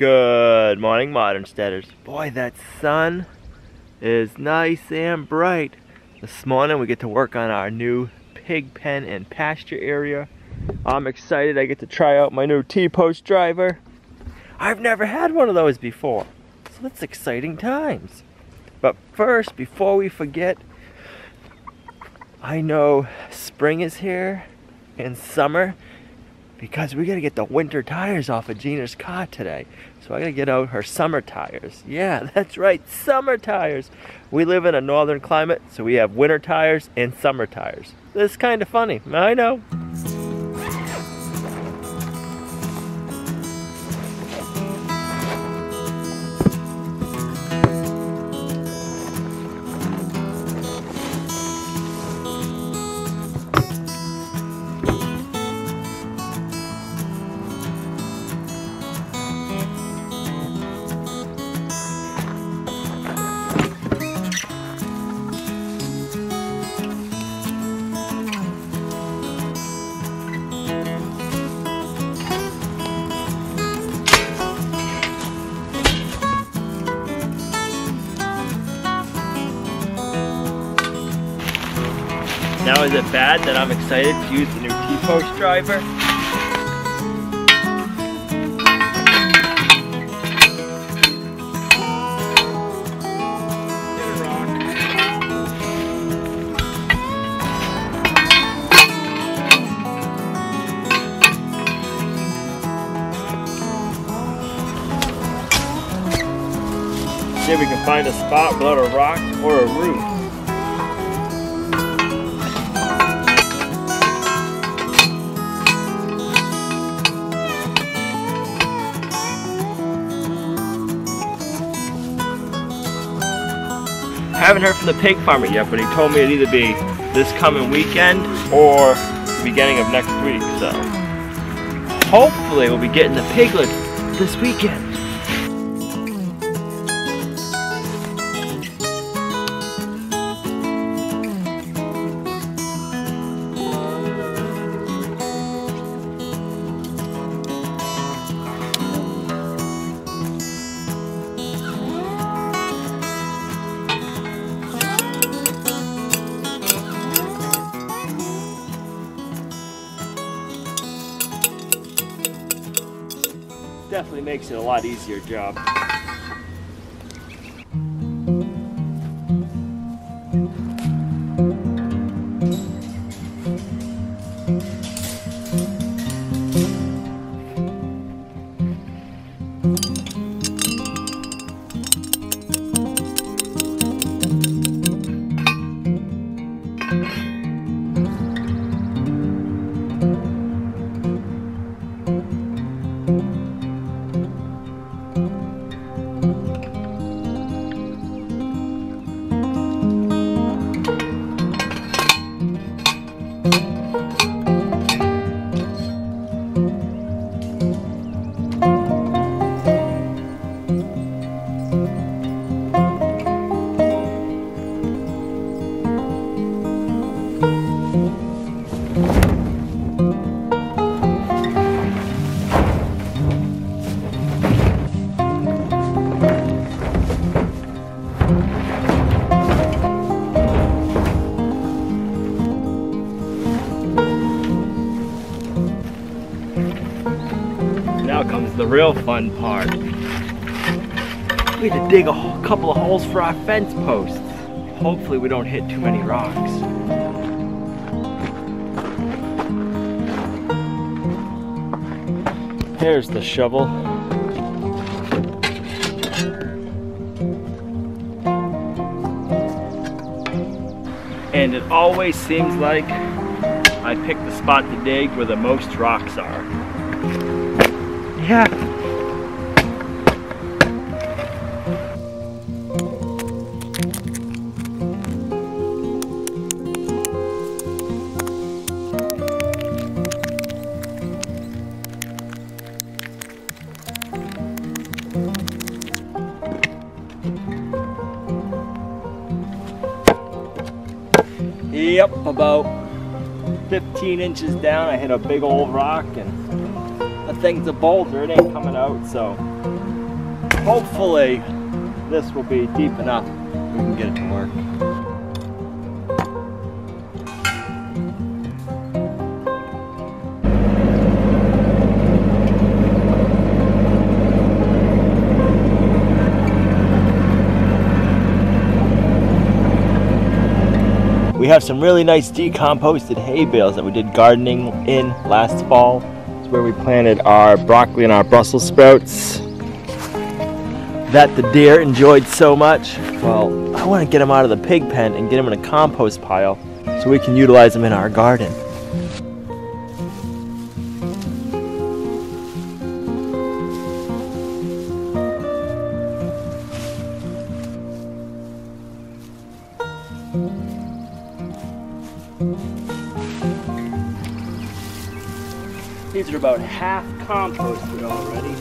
Good morning, Modern Steaders. Boy, that sun is nice and bright. This morning we get to work on our new pig pen and pasture area. I'm excited I get to try out my new T-post driver. I've never had one of those before, so that's exciting times. But first, before we forget, I know spring is here and summer because we gotta get the winter tires off of Gina's car today. So I gotta get out her summer tires. Yeah, that's right, summer tires. We live in a northern climate, so we have winter tires and summer tires. This is kind of funny, I know. Now is it bad that I'm excited to use the new T-post driver? See if we can find a spot without a rock or a root. Haven't heard from the pig farmer yet, but he told me it'd either be this coming weekend or beginning of next week, so hopefully we'll be getting the piglet this weekend. Definitely makes it a lot easier job. the real fun part. We had to dig a couple of holes for our fence posts. Hopefully we don't hit too many rocks. Here's the shovel. And it always seems like I pick the spot to dig where the most rocks are. Yeah. Yep, about 15 inches down I hit a big old rock and thing's a boulder, it ain't coming out, so Hopefully this will be deep enough we can get it to work. We have some really nice decomposted hay bales that we did gardening in last fall. Where we planted our broccoli and our Brussels sprouts that the deer enjoyed so much. Well, I want to get them out of the pig pen and get them in a compost pile so we can utilize them in our garden. Composted already.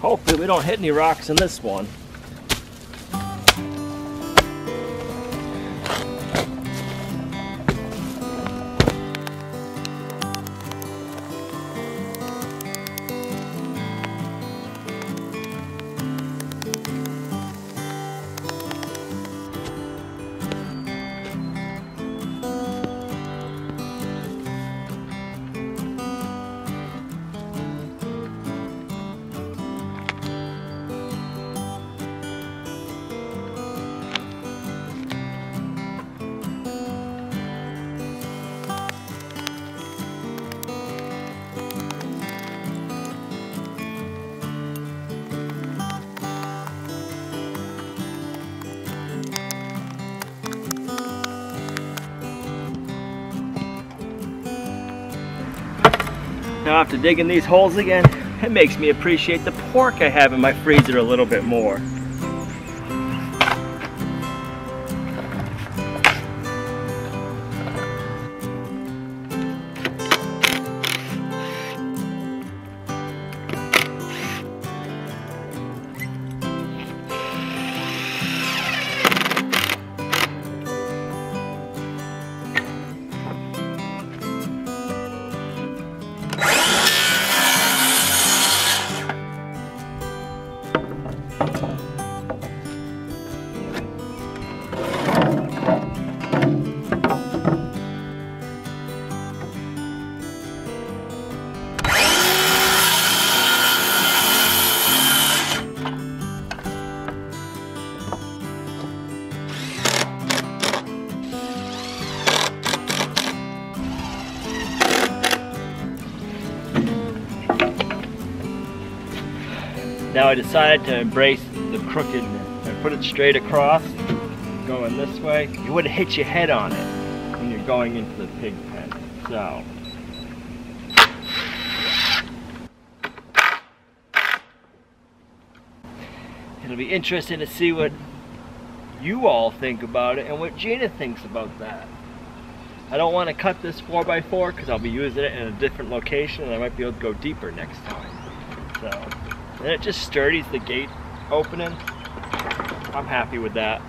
Hopefully we don't hit any rocks in this one. Now after digging these holes again, it makes me appreciate the pork I have in my freezer a little bit more. Now I decided to embrace the crookedness. I put it straight across, going this way. You wouldn't hit your head on it when you're going into the pig pen. So, it'll be interesting to see what you all think about it and what Gina thinks about that. I don't want to cut this 4x4 because I'll be using it in a different location and I might be able to go deeper next time. So. And it just sturdies the gate opening. I'm happy with that.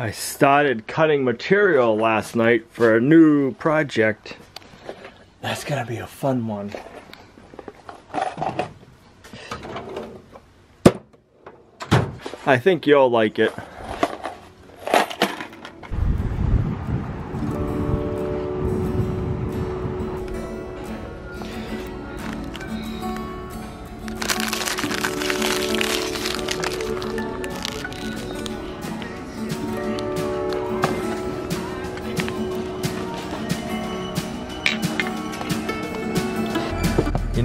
I started cutting material last night for a new project. That's gonna be a fun one. I think you'll like it.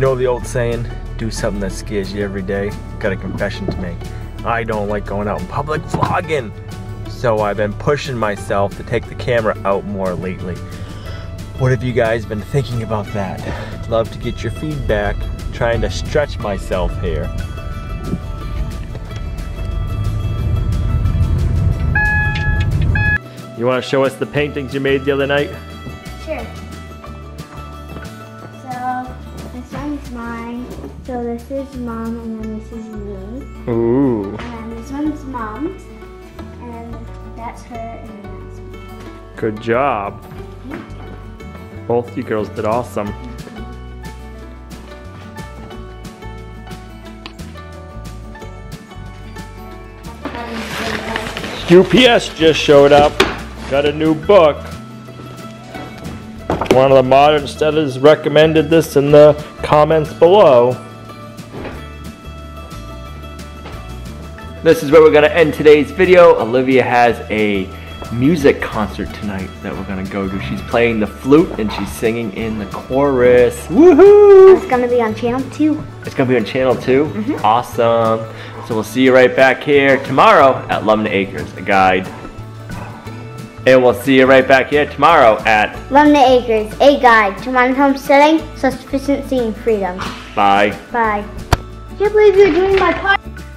Know the old saying, do something that scares you every day? Got a confession to make. I don't like going out in public vlogging. So I've been pushing myself to take the camera out more lately. What have you guys been thinking about that? Love to get your feedback. Trying to stretch myself here. You want to show us the paintings you made the other night? Sure. So this is mom, and then this is me. Ooh. And this one's mom's, and that's her, and that's me. Good job. Both you girls did awesome. UPS just showed up. Got a new book. One of the Modern Steaders recommended this in the comments below. This is where we're going to end today's video. Olivia has a music concert tonight that we're going to go to. She's playing the flute and she's singing in the chorus. Woohoo! It's gonna be on channel two. It's going to be on channel 2 mm-hmm. Awesome. So we'll see you right back here tomorrow at Lumnah Acres, a guide. And we'll see you right back here tomorrow at Lumnah Acres, a guide to modern homesteading, self-sufficiency, and freedom. Bye. Bye. I can't believe you're doing my podcast.